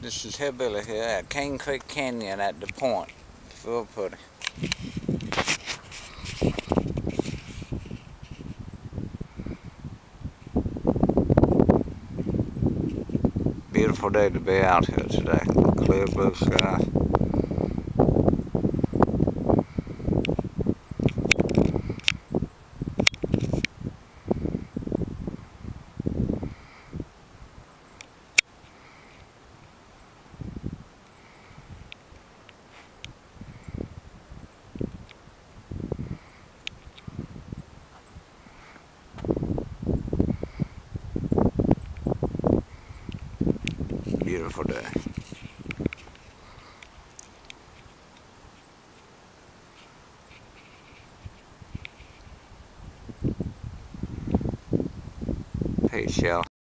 This is Hillbilly here at Cane Creek Canyon at the point. Real pretty. Beautiful day to be out here today. Clear blue sky. Beautiful day. Hey, Shell.